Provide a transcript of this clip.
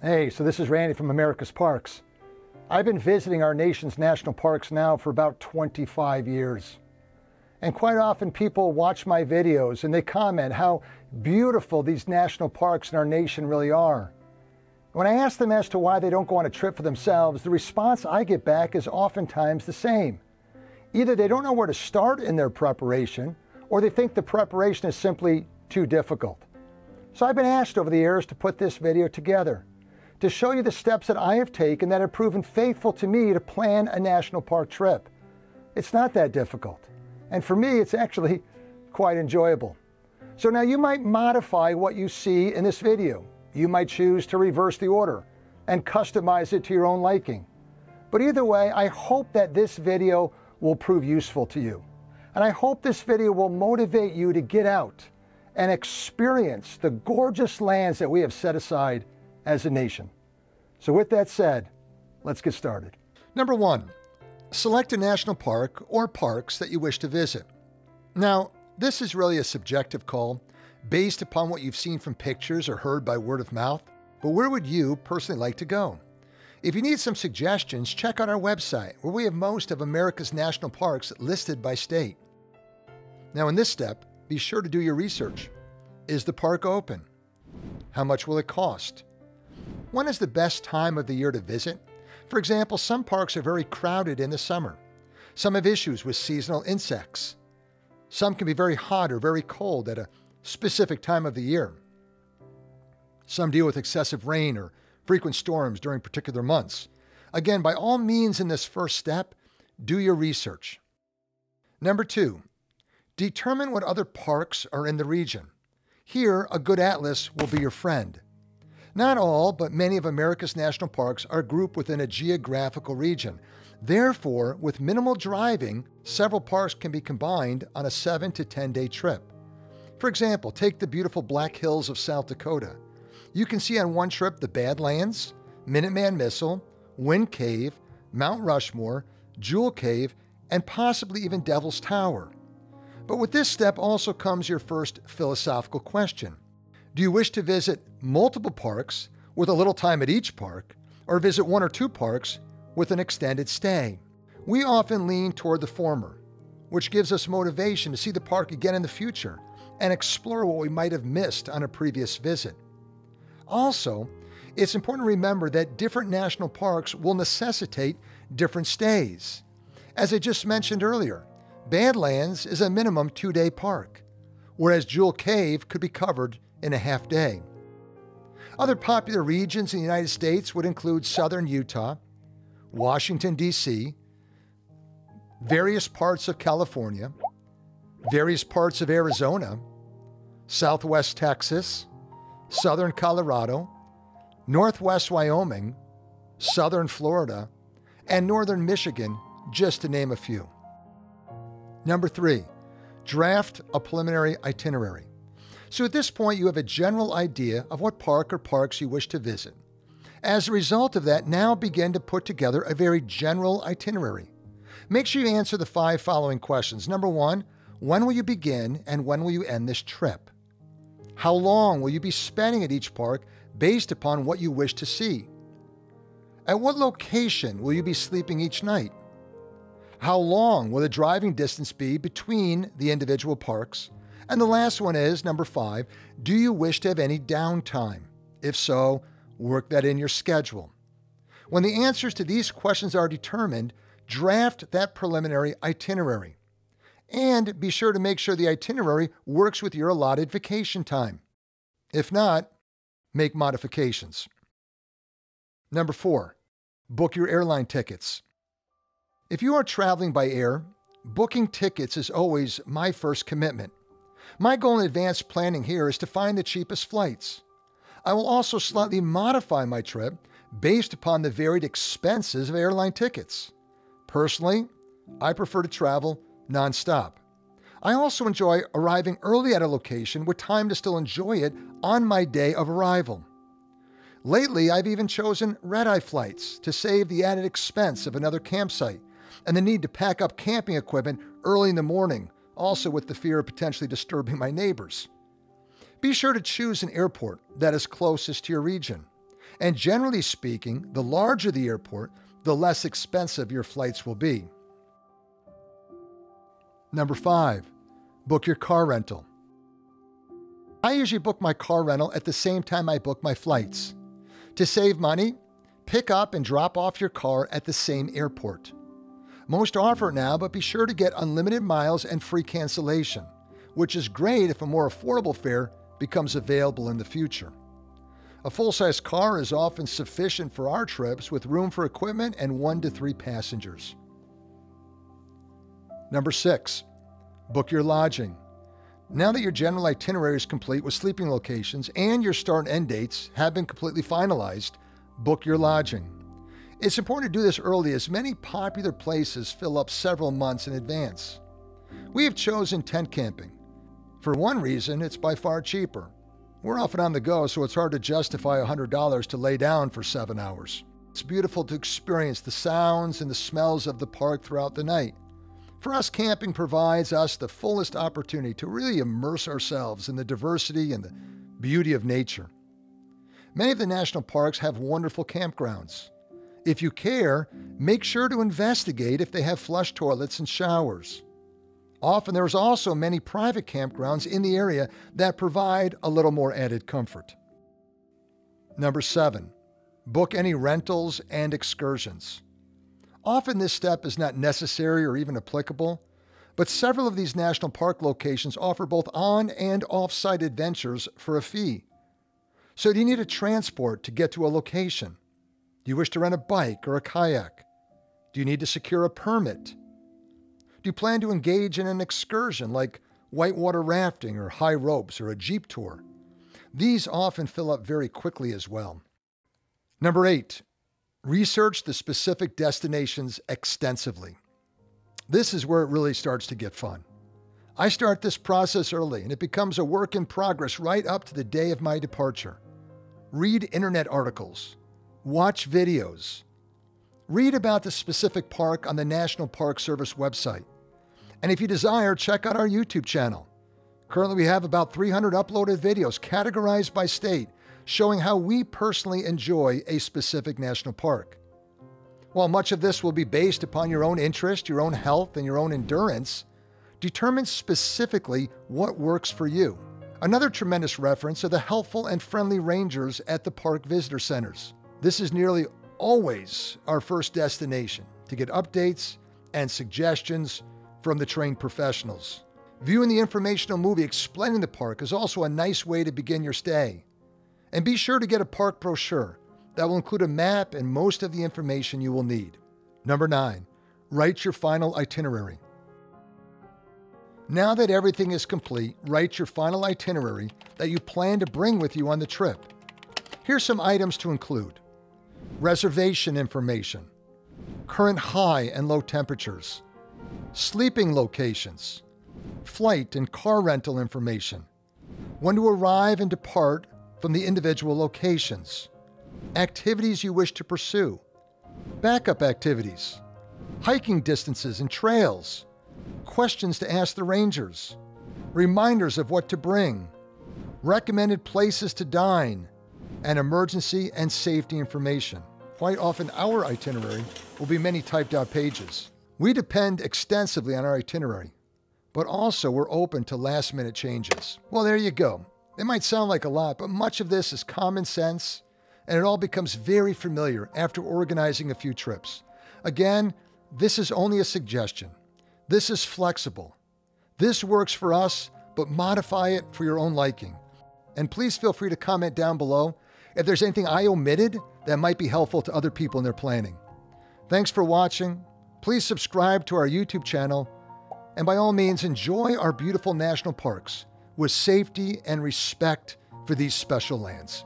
Hey, so this is Randy from America's Parks. I've been visiting our nation's national parks now for about 25 years. And quite often people watch my videos and they comment how beautiful these national parks in our nation really are. When I ask them as to why they don't go on a trip for themselves, the response I get back is oftentimes the same. Either they don't know where to start in their preparation, or they think the preparation is simply too difficult. So I've been asked over the years to put this video together to show you the steps that I have taken that have proven faithful to me to plan a national park trip. It's not that difficult. And for me, it's actually quite enjoyable. So now you might modify what you see in this video. You might choose to reverse the order and customize it to your own liking. But either way, I hope that this video will prove useful to you. And I hope this video will motivate you to get out and experience the gorgeous lands that we have set aside as a nation. So, with that said, let's get started. Number one, select a national park or parks that you wish to visit. Now, this is really a subjective call based upon what you've seen from pictures or heard by word of mouth, but where would you personally like to go? If you need some suggestions, check out our website where we have most of America's national parks listed by state. Now, in this step, be sure to do your research. Is the park open? How much will it cost? When is the best time of the year to visit? For example, some parks are very crowded in the summer. Some have issues with seasonal insects. Some can be very hot or very cold at a specific time of the year. Some deal with excessive rain or frequent storms during particular months. Again, by all means, in this first step, do your research. Number two, determine what other parks are in the region. Here, a good atlas will be your friend. Not all, but many of America's national parks are grouped within a geographical region. Therefore, with minimal driving, several parks can be combined on a 7 to 10 day trip. For example, take the beautiful Black Hills of South Dakota. You can see on one trip the Badlands, Minuteman Missile, Wind Cave, Mount Rushmore, Jewel Cave, and possibly even Devil's Tower. But with this step also comes your first philosophical question do you wish to visit multiple parks with a little time at each park, or visit one or two parks with an extended stay? We often lean toward the former, which gives us motivation to see the park again in the future and explore what we might have missed on a previous visit. Also, it's important to remember that different national parks will necessitate different stays. As I just mentioned earlier, Badlands is a minimum two day park, whereas Jewel Cave could be covered in a half day. Other popular regions in the United States would include southern Utah, Washington, D.C., various parts of California, various parts of Arizona, southwest Texas, southern Colorado, northwest Wyoming, southern Florida, and northern Michigan, just to name a few. Number three, draft a preliminary itinerary. So at this point, you have a general idea of what park or parks you wish to visit. As a result of that, now begin to put together a very general itinerary. Make sure you answer the five following questions. Number one, when will you begin and when will you end this trip? How long will you be spending at each park based upon what you wish to see? At what location will you be sleeping each night? How long will the driving distance be between the individual parks? And the last one is number five do you wish to have any downtime? If so, work that in your schedule. When the answers to these questions are determined, draft that preliminary itinerary. And be sure to make sure the itinerary works with your allotted vacation time. If not, make modifications. Number four, book your airline tickets. If you are traveling by air, booking tickets is always my first commitment. My goal in advanced planning here is to find the cheapest flights. I will also slightly modify my trip based upon the varied expenses of airline tickets. Personally, I prefer to travel nonstop. I also enjoy arriving early at a location with time to still enjoy it on my day of arrival. Lately, I've even chosen red eye flights to save the added expense of another campsite and the need to pack up camping equipment early in the morning also with the fear of potentially disturbing my neighbors. Be sure to choose an airport that is closest to your region. And generally speaking, the larger the airport, the less expensive your flights will be. Number five, book your car rental. I usually book my car rental at the same time I book my flights. To save money, pick up and drop off your car at the same airport. Most offer now, but be sure to get unlimited miles and free cancellation, which is great if a more affordable fare becomes available in the future. A full size car is often sufficient for our trips with room for equipment and one to three passengers. Number six, book your lodging. Now that your general itinerary is complete with sleeping locations and your start and end dates have been completely finalized, book your lodging. It's important to do this early as many popular places fill up several months in advance. We have chosen tent camping. For one reason, it's by far cheaper. We're often on the go, so it's hard to justify $100 to lay down for seven hours. It's beautiful to experience the sounds and the smells of the park throughout the night. For us, camping provides us the fullest opportunity to really immerse ourselves in the diversity and the beauty of nature. Many of the national parks have wonderful campgrounds. If you care, make sure to investigate if they have flush toilets and showers. Often there's also many private campgrounds in the area that provide a little more added comfort. Number seven, book any rentals and excursions. Often this step is not necessary or even applicable, but several of these national park locations offer both on and off site adventures for a fee. So, do you need a transport to get to a location? Do you wish to rent a bike or a kayak? Do you need to secure a permit? Do you plan to engage in an excursion like whitewater rafting or high ropes or a jeep tour? These often fill up very quickly as well. Number eight, research the specific destinations extensively. This is where it really starts to get fun. I start this process early and it becomes a work in progress right up to the day of my departure. Read internet articles, watch videos, read about the specific park on the National Park Service website. And if you desire, check out our YouTube channel. Currently, we have about 300 uploaded videos categorized by state showing how we personally enjoy a specific national park. While much of this will be based upon your own interest, your own health, and your own endurance, determine specifically what works for you. Another tremendous reference are the helpful and friendly rangers at the park visitor centers. This is nearly always our first destination to get updates and suggestions from the trained professionals. Viewing the informational movie explaining the park is also a nice way to begin your stay. And be sure to get a park brochure that will include a map and most of the information you will need. Number nine, write your final itinerary. Now that everything is complete, write your final itinerary that you plan to bring with you on the trip. Here's some items to include reservation information, current high and low temperatures, sleeping locations, flight and car rental information, when to arrive and depart from the individual locations, activities you wish to pursue, backup activities, hiking distances and trails, questions to ask the rangers, reminders of what to bring, recommended places to dine, and emergency and safety information. Quite often, our itinerary will be many typed out pages. We depend extensively on our itinerary, but also we're open to last minute changes. Well, there you go. It might sound like a lot, but much of this is common sense, and it all becomes very familiar after organizing a few trips. Again, this is only a suggestion. This is flexible. This works for us, but modify it for your own liking. And please feel free to comment down below if there's anything I omitted that might be helpful to other people in their planning. Thanks for watching. Please subscribe to our YouTube channel, and by all means, enjoy our beautiful national parks with safety and respect for these special lands.